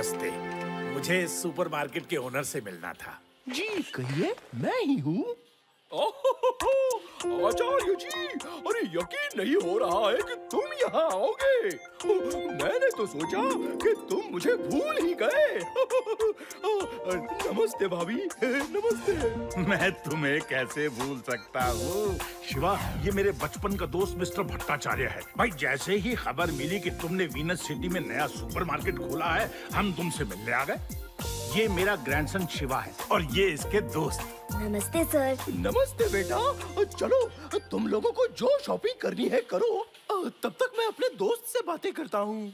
नमस्ते। मुझे सुपरमार्केट के ओनर से मिलना था। जी कहिए मैं ही हूँ। आचार्य जी, अरे यकीन नहीं हो रहा है कि तुम यहाँ आओगे। मैंने तो सोचा कि तुम मुझे भूल ही गए। नमस्ते भाभी, नमस्ते। मैं तुम्हें कैसे भूल सकता हूँ? शिवा, ये मेरे बचपन का दोस्त मिस्टर भट्टाचार्य है। भाई, जैसे ही खबर मिली कि तुमने वीनस सिटी में नया सुपरमार्केट खोला है, हम तुमसे मिलने आ गए। ये मेरा ग्रैंडसन शिवा है और ये इसके दोस्त नमस्ते सर नमस्ते बेटा। चलो तुम लोगों को जो शॉपिंग करनी है करो। तब तक मैं अपने दोस्त से बातें करता हूँ।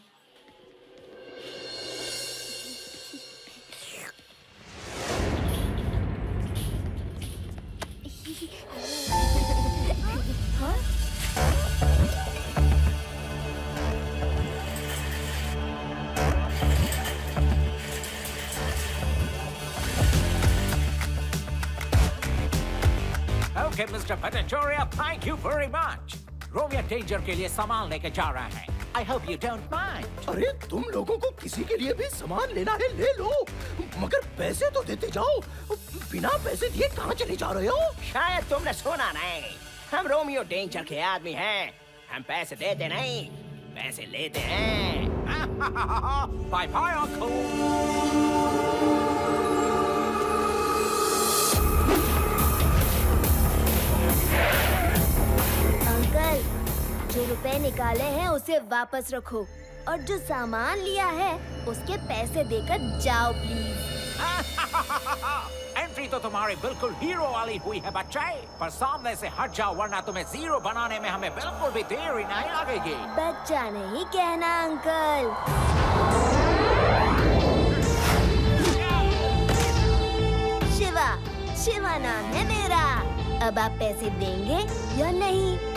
Okay, Mr. Patachoria, thank you very much. Romeo danger के लिए सामान लेके जा रहा है। I hope you don't mind अरे तुम लोगों को किसी के लिए भी सामान लेना है ले लो। मगर पैसे तो देते जाओ। बिना पैसे दिए कहाँ चले जा रहे हो? शायद तुमने सुना नहीं। हम रोमियो डेंजर के आदमी हैं। हम पैसे देते नहीं पैसे लेते हैं। बाय बाय अंकल निकाले हैं उसे वापस रखो। और जो सामान लिया है उसके पैसे देकर जाओ प्लीज़ एंट्री तो तुम्हारी बिल्कुल हीरो वाली हुई है बच्चे। पर सामने से हट जाओ वरना तुम्हें ज़ीरो बनाने में हमें बिल्कुल भी देरी नहीं लगेगी। बच्चा नहीं कहना अंकल शिवा शिवा नाम है मेरा। अब आप पैसे देंगे या नहीं?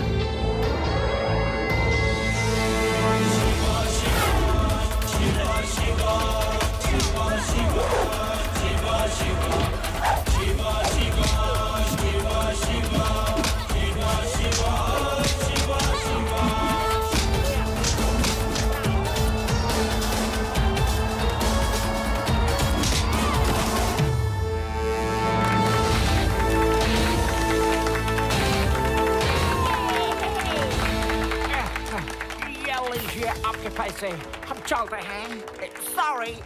हैं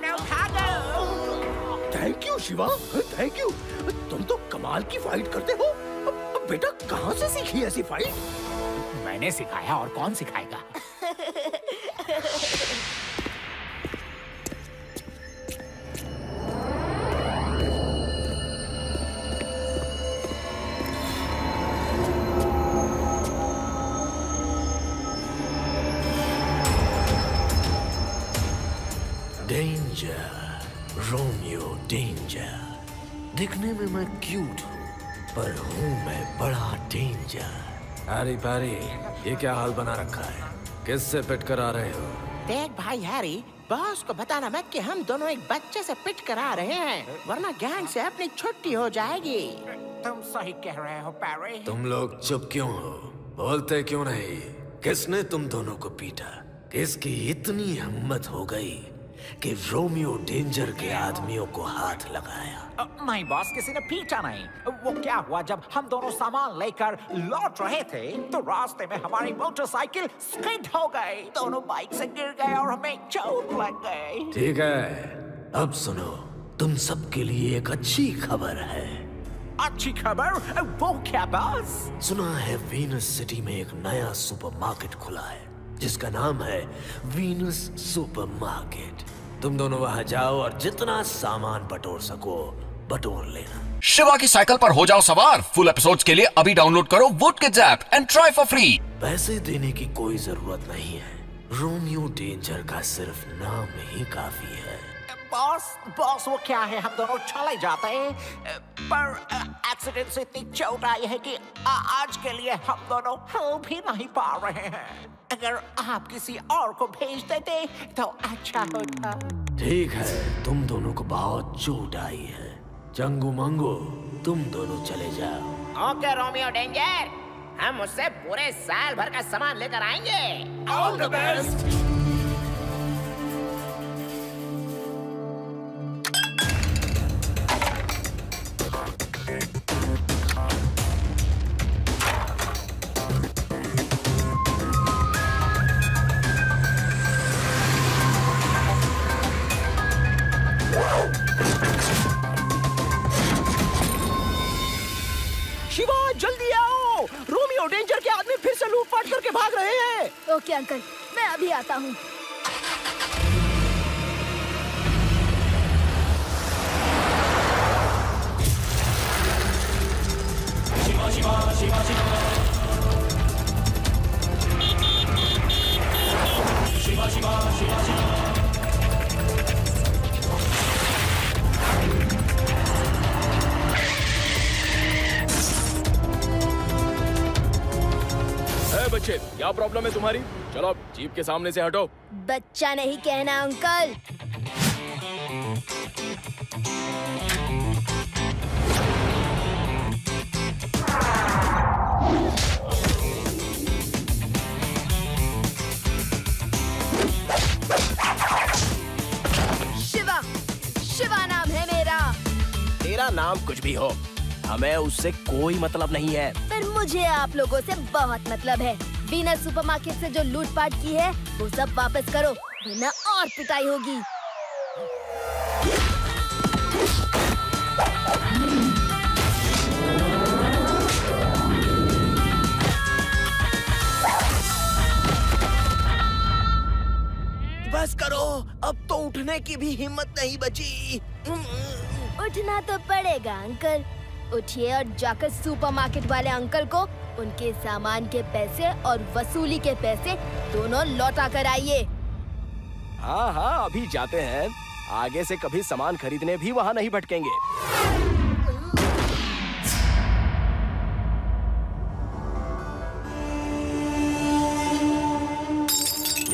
now sorry Thank you, Shiva. Thank you. तुम तो कमाल की फाइट करते हो। बेटा कहाँ से सीखी ऐसी फाइट मैंने सिखाया और कौन सिखाएगा? रोमियो डेंजर दिखने में मैं क्यूट हूँ पर हूँ मैं बड़ा डेंजर हैरी पैरी ये क्या हाल बना रखा है? किससे पिट कर आ रहे हो? देख भाई हैरी बॉस को बताना मत कि हम दोनों एक बच्चे से पिट कर आ रहे हैं वरना गैंग से अपनी छुट्टी हो जाएगी। तुम सही कह रहे हो पैरी। तुम लोग चुप क्यों हो? बोलते क्यों नहीं? किसने तुम दोनों को पीटा? किसकी इतनी हिम्मत हो गई? कि रोमियो डेंजर के आदमियों को हाथ लगाया। नहीं बॉस किसी ने पीटा नहीं। वो क्या हुआ जब हम दोनों सामान लेकर लौट रहे थे तो रास्ते में हमारी मोटरसाइकिल स्किड हो गई। दोनों बाइक से गिर गए और हमें चोट लग गई। ठीक है अब सुनो तुम सबके लिए एक अच्छी खबर है। अच्छी खबर? वो क्या बॉस? सुना है वीनस सिटी में एक नया सुपरमार्केट खुला है जिसका नाम है वीनस सुपरमार्केट। तुम दोनों वहाँ जाओ और जितना सामान बटोर सको बटोर लेना। शिवा की साइकिल पर हो जाओ सवार। फुल एपिसोड्स के लिए अभी डाउनलोड करो वुड के app and try for free पैसे देने की कोई ज़रूरत नहीं है। रोमियो डेंजर का सिर्फ़ नाम ही काफ़ी है। बॉस बॉस वो क्या है? हम दोनों चले जाते हैं। पर एक्सीडेंट से इतनी चोट आई है कि आ, आज के लिए हम दोनों हिल भी नहीं पा रहे हैं। अगर आप किसी और को भेज देते तो अच्छा होता। ठीक है तुम दोनों को बहुत चोट आई है। चंगू मंगू तुम दोनों चले जाओ। Okay Romeo danger. हम उससे पूरे साल भर का सामान लेकर आएँगे। ऑल द बेस्ट आता हूँ। बच्चे क्या प्रॉब्लम है तुम्हारी? चलो जीप के सामने से हटो। बच्चा नहीं कहना अंकल। शिवा शिवा नाम है मेरा। तेरा नाम कुछ भी हो हमें उससे कोई मतलब नहीं है। पर मुझे आप लोगों से बहुत मतलब है। वीनस सुपरमार्केट से जो लूटपाट की है वो सब वापस करो वरना और पिटाई होगी। बस करो अब तो उठने की भी हिम्मत नहीं बची। उठना तो पड़ेगा अंकल। उठिए और जाकर सुपरमार्केट वाले अंकल को उनके सामान के पैसे और वसूली के पैसे दोनों लौटा कर आइए। हाँ हाँ अभी जाते हैं। आगे से कभी सामान खरीदने भी वहाँ नहीं भटकेंगे।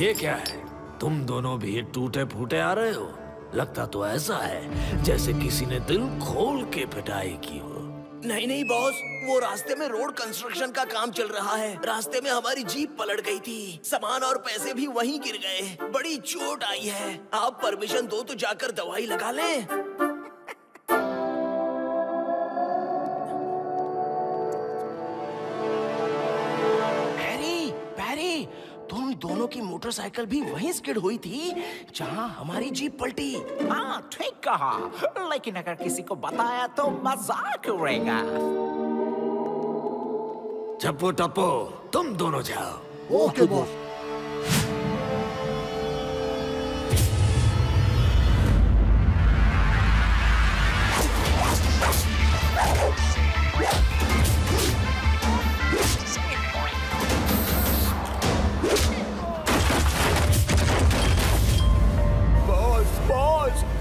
ये क्या है? तुम दोनों भी टूटे फूटे आ रहे हो? लगता तो ऐसा है जैसे किसी ने दिल खोल के पिटाई की हो। नहीं नहीं बॉस वो रास्ते में रोड कंस्ट्रक्शन का काम चल रहा है। रास्ते में हमारी जीप पलट गई थी। सामान और पैसे भी वहीं गिर गए। बड़ी चोट आई है। आप परमिशन दो तो जाकर दवाई लगा लें। की मोटरसाइकिल भी वहीं स्किड हुई थी जहाँ हमारी जीप पलटी। हाँ ठीक कहा। लेकिन अगर किसी को बताया तो मज़ाक उड़ेगा। चप्पू टप्पू तुम दोनों जाओ। Okay boss. बॉस।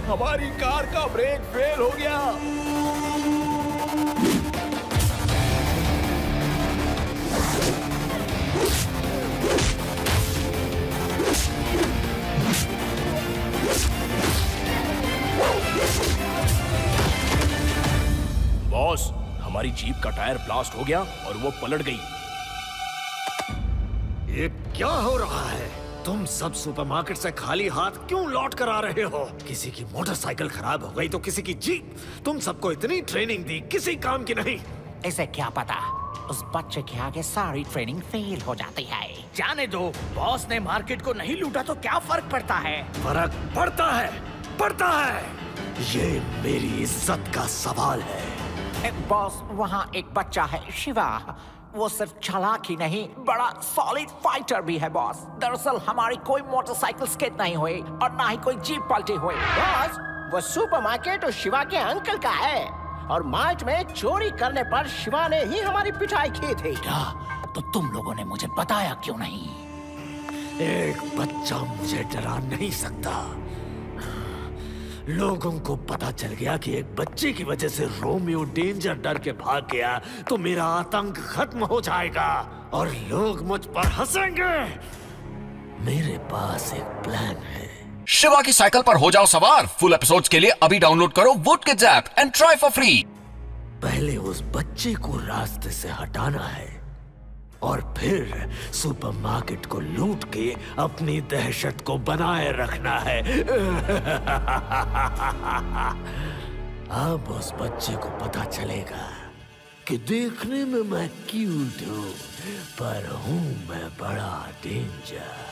हमारी कार का ब्रेक फेल हो गया। बॉस हमारी जीप का टायर ब्लास्ट हो गया और वो पलट गई। ये क्या हो रहा है? तुम सब सुपरमार्केट से खाली हाथ क्यों लौट कर आ रहे हो? किसी की मोटरसाइकिल खराब हो गई तो किसी की जीप। तुम सबको इतनी ट्रेनिंग दी किसी काम की नहीं। इसे क्या पता? उस बच्चे के आगे सारी ट्रेनिंग फेल हो जाती है। जाने दो बॉस ने मार्केट को नहीं लूटा तो क्या फ़र्क पड़ता है? फ़र्क पड़ता है पड़ता है। ये मेरी इज़्ज़त का सवाल है। बॉस वहाँ एक बच्चा है शिवा। वो सिर्फ़ चालाक ही नहीं बड़ा सॉलिड फाइटर भी है बॉस दरअसल हमारी कोई मोटरसाइकिल स्किड नहीं हुई और ना ही कोई जीप पलटी हुई। बॉस वो सुपरमार्केट और शिवा के अंकल का है और मार्च में चोरी करने पर शिवा ने ही हमारी पिटाई की थी। तो तुम लोगों ने मुझे बताया क्यों नहीं? एक बच्चा मुझे डरा नहीं सकता। लोगों को पता चल गया कि एक बच्चे की वजह से रोमियो डेंजर डर के भाग गया तो मेरा आतंक खत्म हो जाएगा और लोग मुझ पर हंसेंगे। मेरे पास एक प्लान है। शिवा की साइकिल पर हो जाओ सवार। फुल एपिसोड्स के लिए अभी डाउनलोड करो vote app and try for free पहले उस बच्चे को रास्ते से हटाना है। और फिर सुपरमार्केट को लूट के अपनी दहशत को बनाए रखना है। अब उस बच्चे को पता चलेगा कि देखने में मैं क्यूट हूँ, पर हूँ मैं बड़ा डेंजर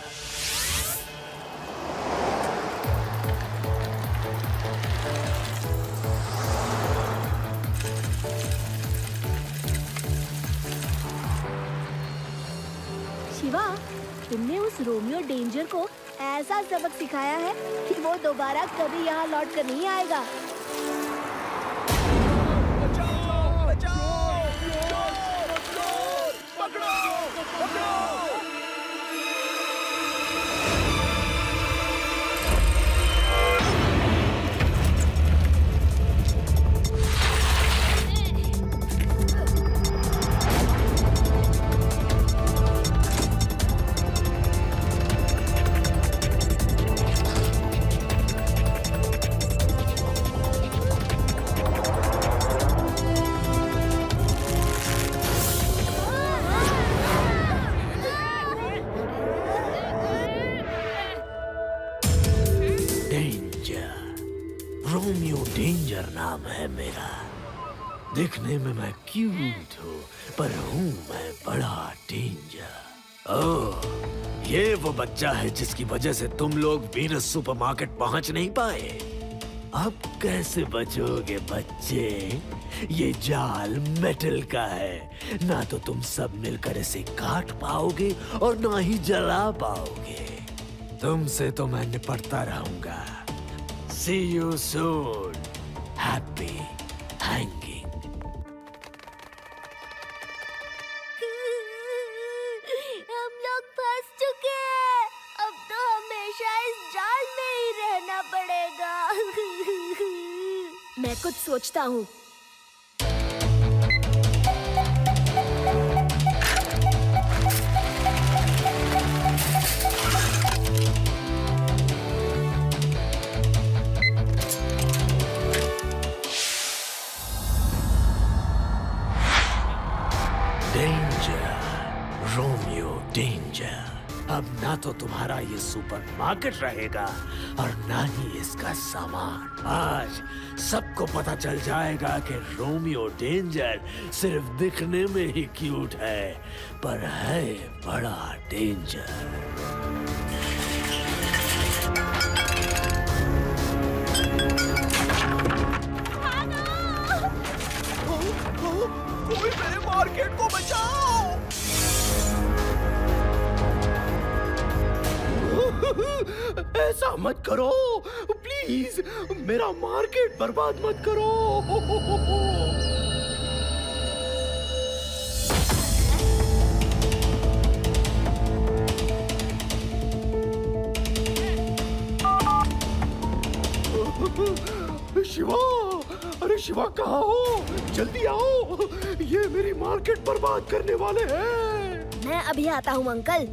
उस रोमियो डेंजर को ऐसा सबक सिखाया है कि वो दोबारा कभी यहाँ लौट कर नहीं आएगा। हूँ मैं बड़ा डेंजर ओह, ये वो बच्चा है जिसकी वजह से तुम लोग वीनस सुपरमार्केट पहुँच नहीं पाए। अब कैसे बचोगे बच्चे? ये जाल मेटल का है। ना तो तुम सब मिलकर इसे काट पाओगे और ना ही जला पाओगे। तुमसे तो मैं निपटता रहूँगा। सी यू सून हैप्पी मैं कुछ सोचता हूँ। तो तुम्हारा ये सुपरमार्केट रहेगा और ना ही इसका सामान। आज सबको पता चल जाएगा कि रोमियो डेंजर सिर्फ़ दिखने में ही क्यूट है, पर है बड़ा डेंजर। ऐसा मत करो। प्लीज़ मेरा मार्केट बर्बाद मत करो। शिवा, अरे शिवा, कहा हो? जल्दी आओ। ये मेरी मार्केट बर्बाद करने वाले हैं। मैं अभी आता हूँ, अंकल।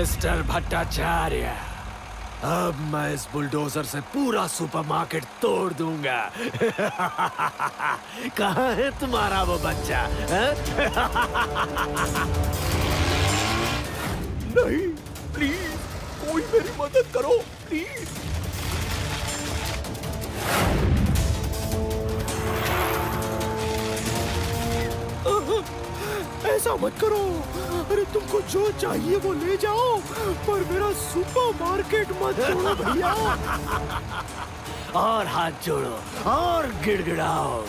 मिस्टर भट्टाचार्य, अब मैं इस बुलडोजर से पूरा सुपरमार्केट तोड़ दूँगा। कहा है तुम्हारा वो बच्चा नहीं प्लीज़ कोई मेरी मदद करो प्लीज़ ऐसा मत करो। अरे तुमको जो चाहिए वो ले जाओ, पर मेरा सुपर मार्केट मत छोड़ो भैया। और हाथ जोड़ो, और गिड़गिड़ाओ।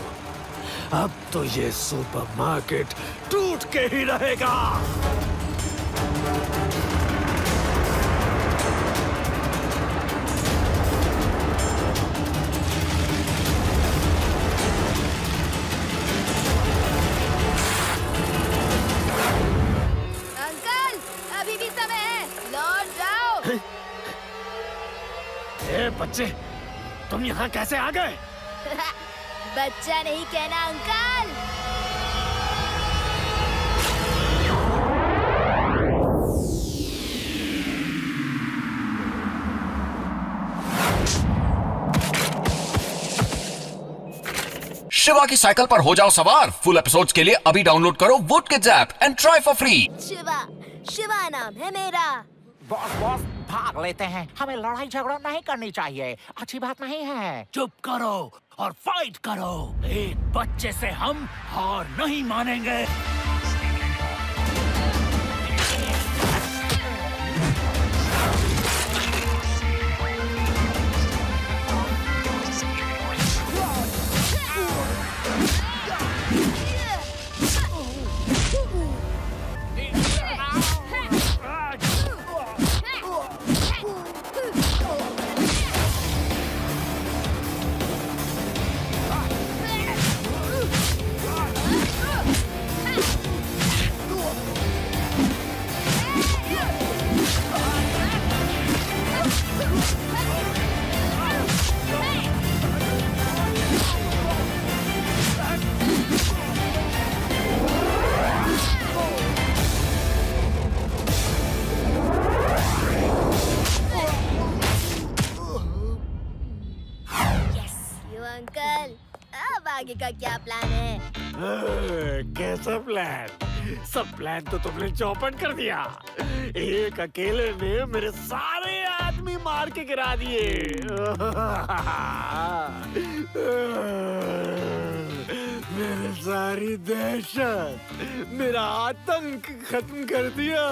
अब तो ये सुपर मार्केट टूट के ही रहेगा। बच्चे तुम यहाँ कैसे आ गए? बच्चा नहीं कहना अंकल। शिवा की साइकिल पर हो जाओ सवार। फुल एपिसोड्स के लिए अभी डाउनलोड करो vote kids app and try for free Shiva Shiva नाम है मेरा। बॉस बॉस भाग लेते हैं। हमें लड़ाई झगड़ा नहीं करनी चाहिए। अच्छी बात नहीं है। चुप करो और फाइट करो। एक बच्चे से हम हार नहीं मानेंगे। क्या प्लान है? कैसा प्लान सब प्लान तो तुमने चौपट कर दिया। एक अकेले ने मेरे सारे आदमी मार के गिरा दिए। मेरे सारी दहशत, मेरा आतंक खत्म कर दिया।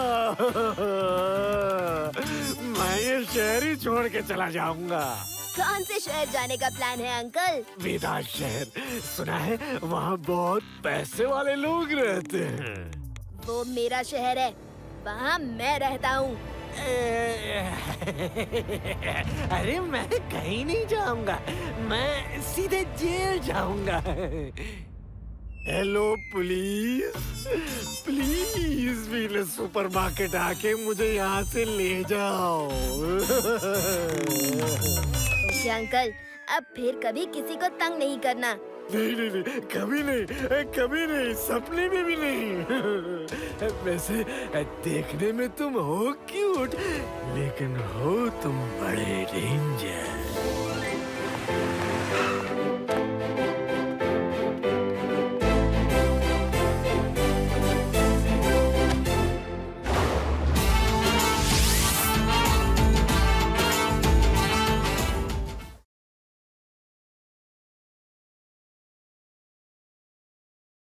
मैं ये शहर ही छोड़ के चला जाऊँगा। कौन से शहर जाने का प्लान है अंकल? वेदांत शहर। सुना है वहाँ बहुत पैसे वाले लोग रहते हैं। वो मेरा शहर है। वहाँ मैं रहता हूँ। अरे मैं कहीं नहीं जाऊँगा। मैं सीधे जेल जाऊँगा। Hello police please Venus supermarket आके मुझे यहाँ से ले जाओ। ओके अंकल, अब फिर कभी किसी को तंग नहीं करना। नहीं नहीं नहीं, कभी नहीं कभी नहीं, सपने में भी नहीं। वैसे, देखने में तुम हो क्यूट लेकिन हो तुम बड़े डेंजर